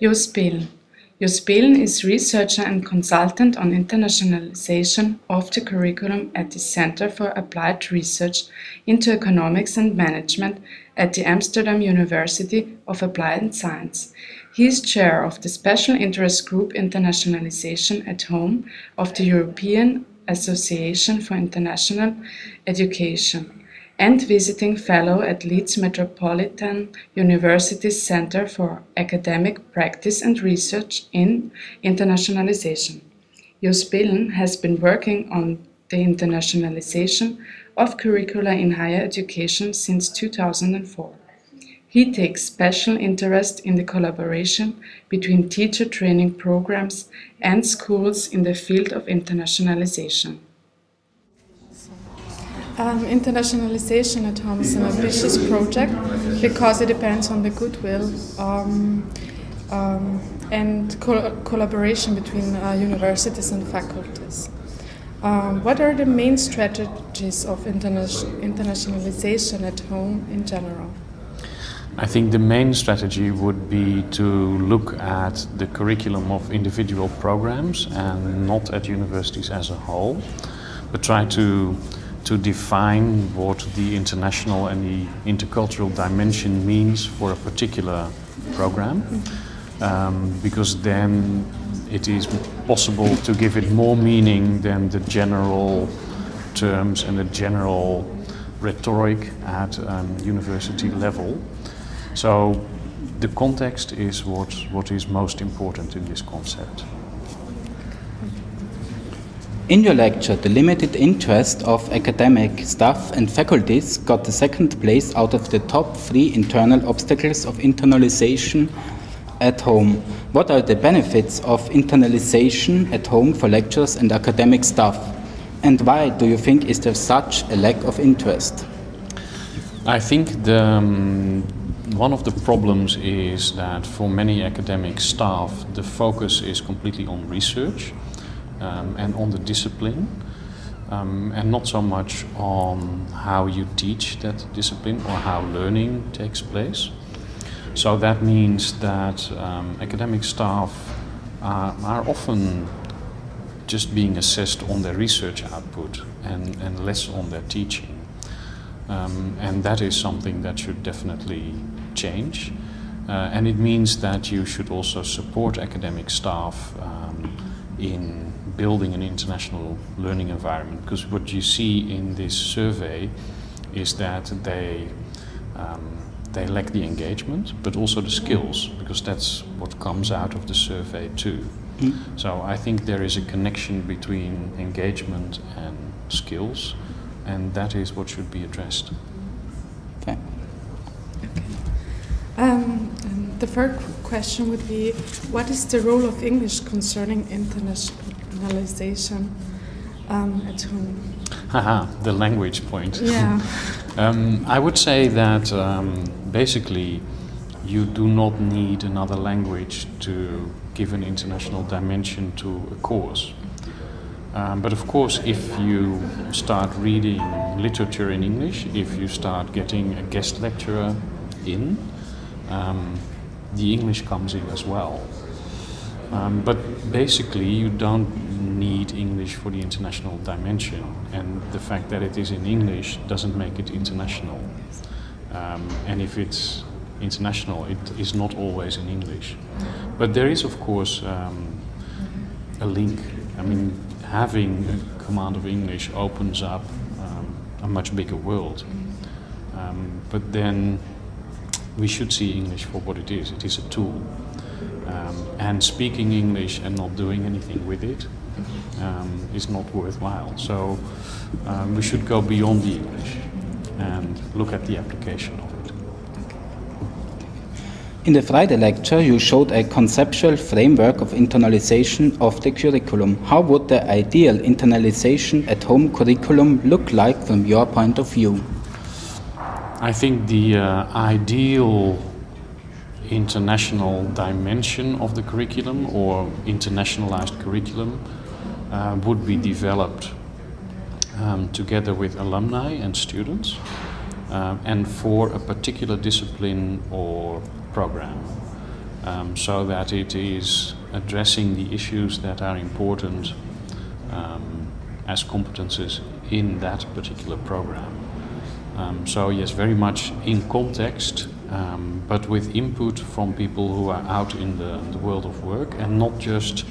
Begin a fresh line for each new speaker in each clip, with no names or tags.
Jos Beelen. Jos Beelen is researcher and consultant on internationalization of the curriculum at the Center for Applied Research into Economics and Management at the Amsterdam University of Applied Science. He is chair of the Special Interest Group Internationalization at Home of the European Association for International Education and visiting fellow at Leeds Metropolitan University's Center for Academic Practice and Research in Internationalization. Jos Beelen has been working on the internationalization of curricula in higher education since 2004. He takes special interest in the collaboration between teacher training programs and schools in the field of internationalization.
Um, internationalization at home is an ambitious project because it depends on the goodwill um, um, and co collaboration between uh, universities and faculties. Um, what are the main strategies of interna internationalization at home in general?
I think the main strategy would be to look at the curriculum of individual programs and not at universities as a whole, but try to to define what the international and the intercultural dimension means for a particular program, um, because then it is possible to give it more meaning than the general terms and the general rhetoric at um, university level. So the context is what, what is most important in this concept.
In your lecture, the limited interest of academic staff and faculties got the second place out of the top three internal obstacles of internalization at home. What are the benefits of internalization at home for lecturers and academic staff? And why do you think is there such a lack of interest?
I think the, um, one of the problems is that for many academic staff, the focus is completely on research um, and on the discipline. Um, and not so much on how you teach that discipline or how learning takes place. So that means that um, academic staff are, are, often just being assessed on their research output and, and less on their teaching. Um, and that is something that should definitely change. Uh, and it means that you should also support academic staff um, in building an international learning environment because what you see in this survey is that they um, they lack the engagement but also the skills because that's what comes out of the survey too mm. so I think there is a connection between engagement and skills and that is what should be addressed
okay,
okay. Um, the third question would be what is the role of English concerning internationalization um, at home?
Haha, the language point.
Yeah.
um, I would say that um, basically you do not need another language to give an international dimension to a course. Um, but of course, if you start reading literature in English, if you start getting a guest lecturer in, um, the English comes in as well. Um, but basically, you don't need English for the international dimension, and the fact that it is in English doesn't make it international. Um, and if it's international, it is not always in English. But there is, of course, um, a link. I mean, having a command of English opens up um, a much bigger world. Um, but then we should see English for what it is. It is a tool. Um, and speaking English and not doing anything with it um, is not worthwhile. So um, we should go beyond the English and look at the application of it.
In the Friday lecture, you showed a conceptual framework of internalization of the curriculum. How would the ideal internalization at home curriculum look like from your point of view?
I think the uh, ideal international dimension of the curriculum or internationalized curriculum uh, would be developed um, together with alumni and students uh, and for a particular discipline or program. um, so that it is addressing the issues that are important um, as competences in that particular program. Um, so yes, very much in context, um, but with input from people who are out in the, the world of work and not just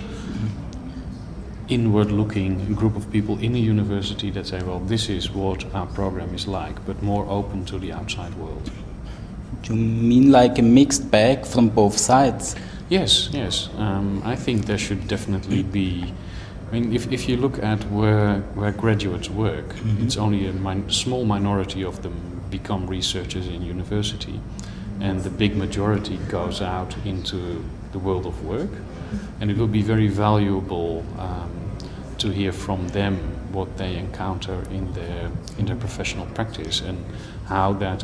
inward-looking group of people in a university that say, well, this is what our program is like, but more open to the outside world.
Do you mean like a mixed bag from both sides?
Yes, yes. Um, I think there should definitely be. I mean, if, if you look at where, where graduates work, mm-hmm. it's only a min- small minority of them become researchers in university, and the big majority goes out into the world of work. And it will be very valuable um, to hear from them what they encounter in their, in their professional practice and how that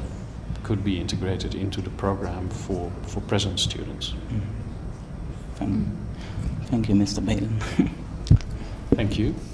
could be integrated into the program for, for present students.
Mm. Thank, you, Mr. Beelen.
thank you.